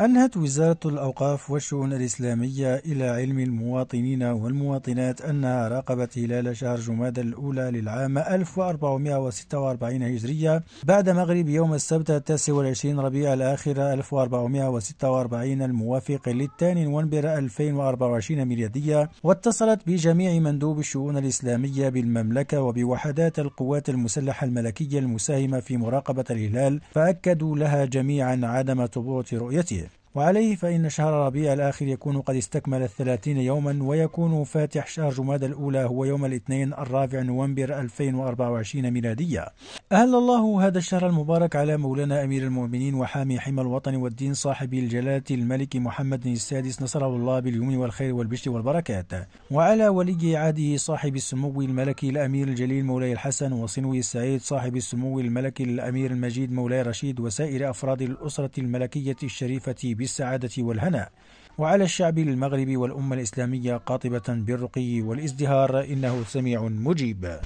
أنهت وزارة الأوقاف والشؤون الإسلامية إلى علم المواطنين والمواطنات أنها راقبت هلال شهر جماد الأولى للعام 1446 هجرية بعد مغرب يوم السبت التاسع والعشرين ربيع الآخر 1446 الموافق للثاني نوفمبر 2024 ميلادية واتصلت بجميع مندوب الشؤون الإسلامية بالمملكة وبوحدات القوات المسلحة الملكية المساهمة في مراقبة الهلال فأكدوا لها جميعا عدم ثبوت رؤيته. وعليه فإن شهر ربيع الآخر يكون قد استكمل الثلاثين يوما ويكون فاتح شهر جماد الأولى هو يوم الاثنين الرابع نوفمبر 2024 ميلادية. أهل الله هذا الشهر المبارك على مولانا أمير المؤمنين وحامي حمى الوطن والدين صاحب الجلالة الملك محمد السادس نصره الله باليمن والخير والبشر والبركات. وعلى ولي عهده صاحب السمو الملكي الأمير الجليل مولاي الحسن وصنوي السعيد صاحب السمو الملكي الأمير المجيد مولاي رشيد وسائر أفراد الأسرة الملكية الشريفة بالسعادة والهناء وعلى الشعب المغربي والأمة الإسلامية قاطبة بالرقي والازدهار إنه سميع مجيب.